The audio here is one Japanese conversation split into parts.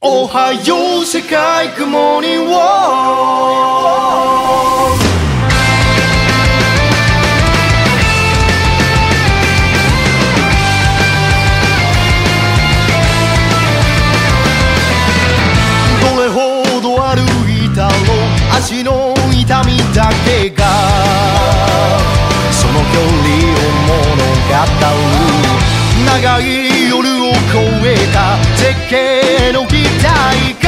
おはよう世界グモーニングウォーどれほど歩いたろう足の痛みだけが。その距離を物語る。長い夜を越えた絶景の期待が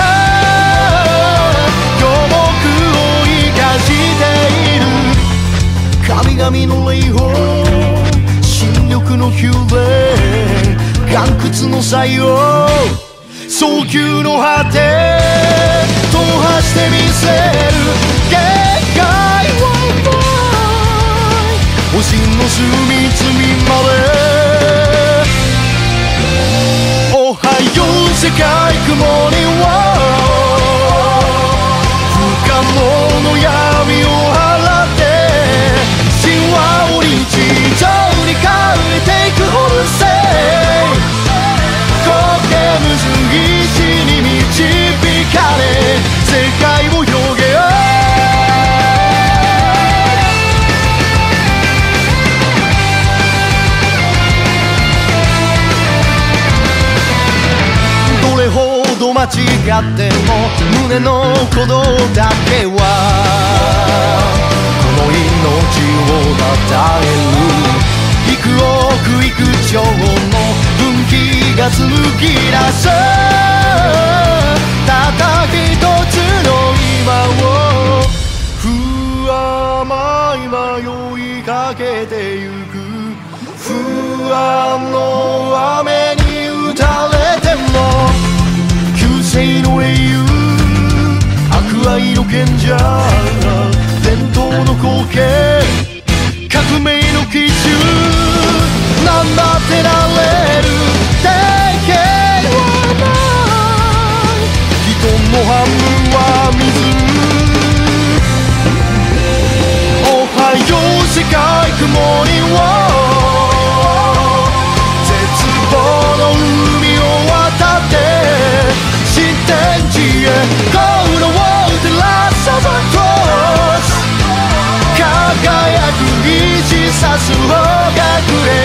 今日僕を生かしている。神々の霊峰新緑のヒューレ岩窟の採用早急の果て。間違っても胸の鼓動だけはこの命をたたえる。幾億幾兆の分岐が紡ぎ出すたった一つの今を不甘い迷いかけてゆく。不安の雨 you can just さす方がくれ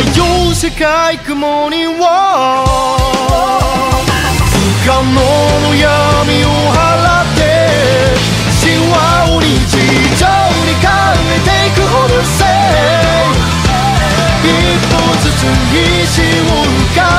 よう世界雲には。不可能の闇を払って神話を日常に変えていくほどせ一歩ずつ石を浮かべ